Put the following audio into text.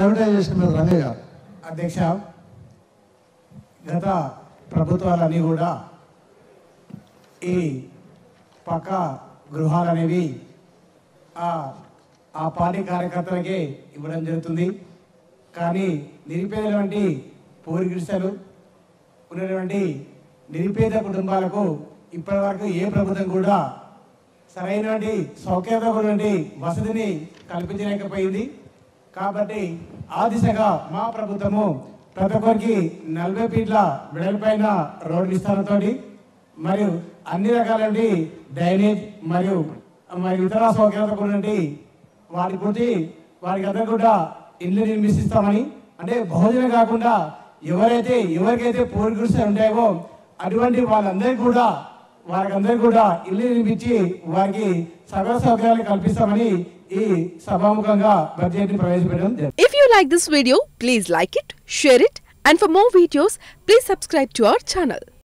Privatisation మీద రంగయ్య. అధ్యక్ష గత ప్రభుత్వాలన్నీ కూడా ఈ పక్క గృహాలు అనేవి ఆ ఆ పార్టీ కార్యకర్తలకే ఇవ్వడం జరుగుతుంది. కానీ నిరుపేదటువంటి పూరిగిరిసలు ఉన్నటువంటి నిరుపేద కుటుంబాలకు ఇప్పటివరకు ఏ ప్రభుత్వం కూడా సరైనటువంటి సౌకర్యమైనటువంటి వసతిని కల్పించలేకపోయింది. కాబట్టి ఆ దిశగా మా ప్రభుత్వము ప్రతి ఒక్కరికి నలభై ఫీట్ల వెడల్పైన రోడ్డు విస్తారంతో మరియు అన్ని రకాలండి డ్రైనేజ్ మరియు మరియు ఇతర సౌకర్యాలతో కూడినటువంటి వాటి గురించి వారికి అందరూ కూడా ఇల్లు నిర్మిస్తామని అంటే భోజనం కాకుండా ఎవరైతే ఎవరికైతే పూర్ ఉంటాయో అటువంటి వాళ్ళందరికీ కూడా వారికి అందరికీ కూడా ఇల్లు నిర్మించి వారికి సకల సౌకర్యాలు కల్పిస్తామని ఈ సభాముఖంగా బడ్జెట్ని ప్రవేశపెట్టడం జరిగింది. If you like this video, please like it, share it, and for more videos, please subscribe to our channel.